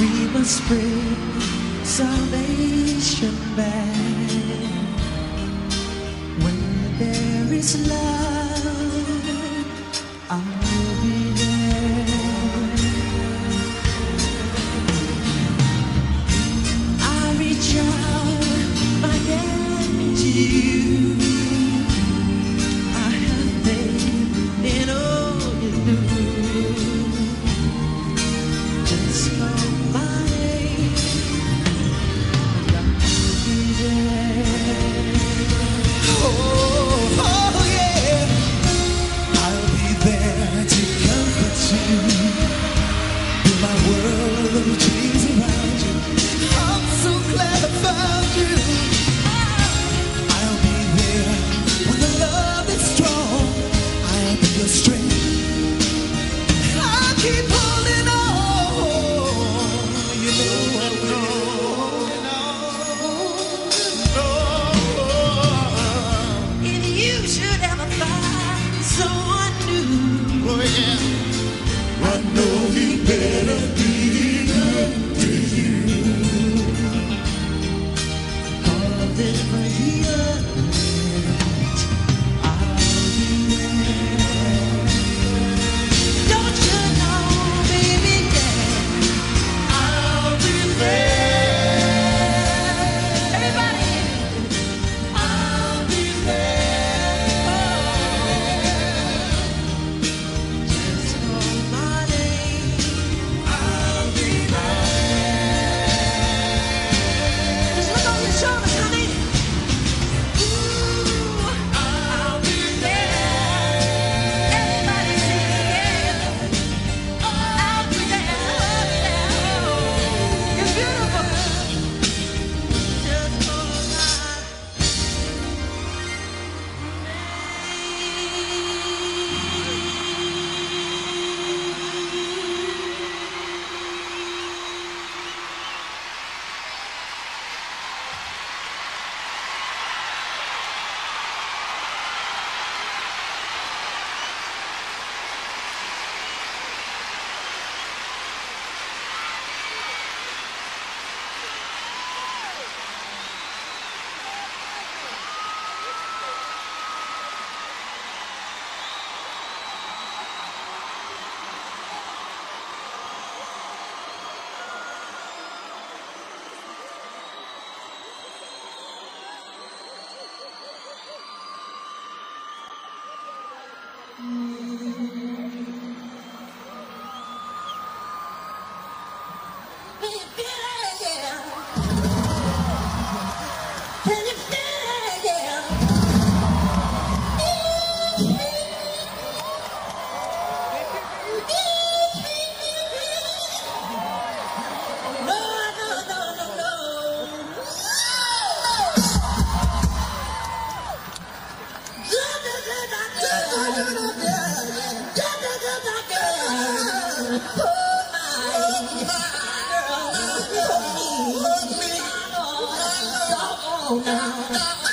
We must bring salvation back when there is love. Mm. Oh, no.